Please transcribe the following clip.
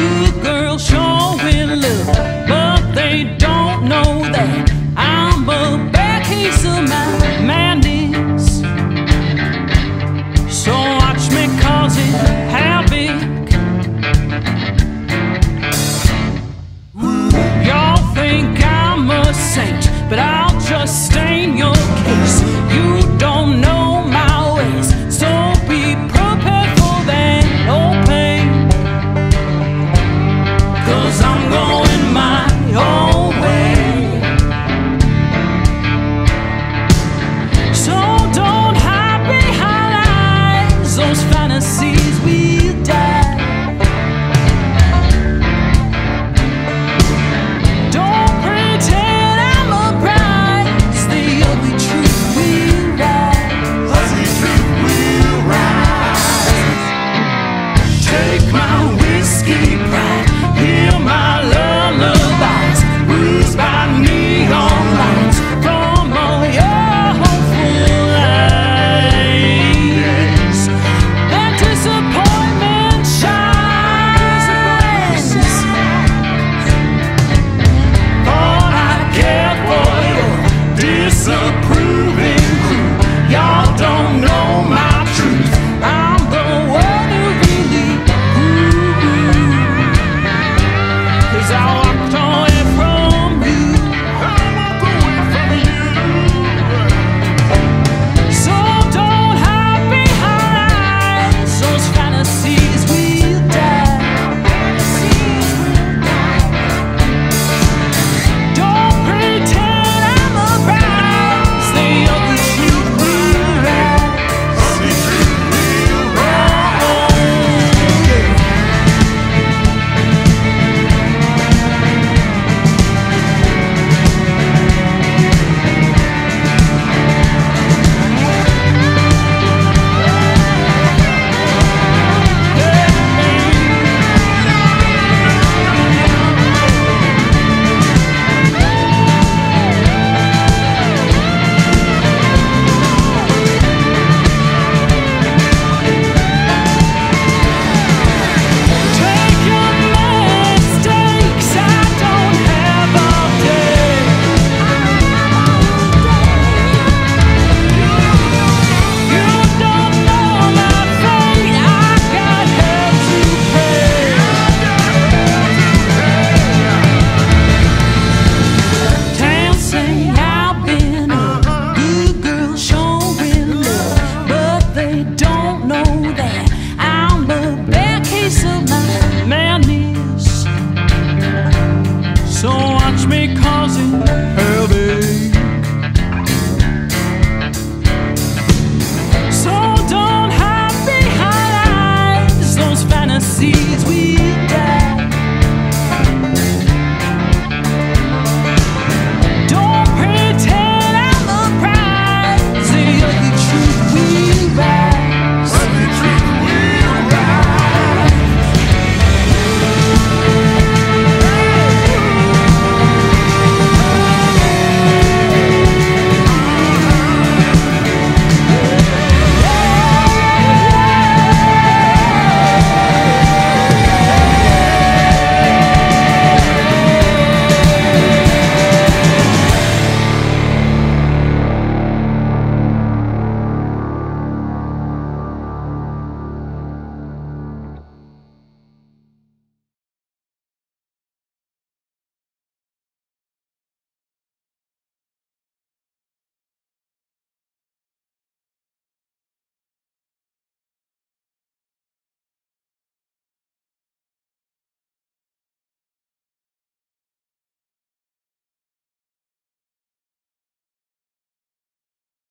good girls showing love, but they don't know that I'm a bad case of my madness. So watch me causing havoc. Y'all think I'm a saint, but I'll just stain your. watch me causing